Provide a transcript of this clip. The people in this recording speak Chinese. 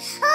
啊！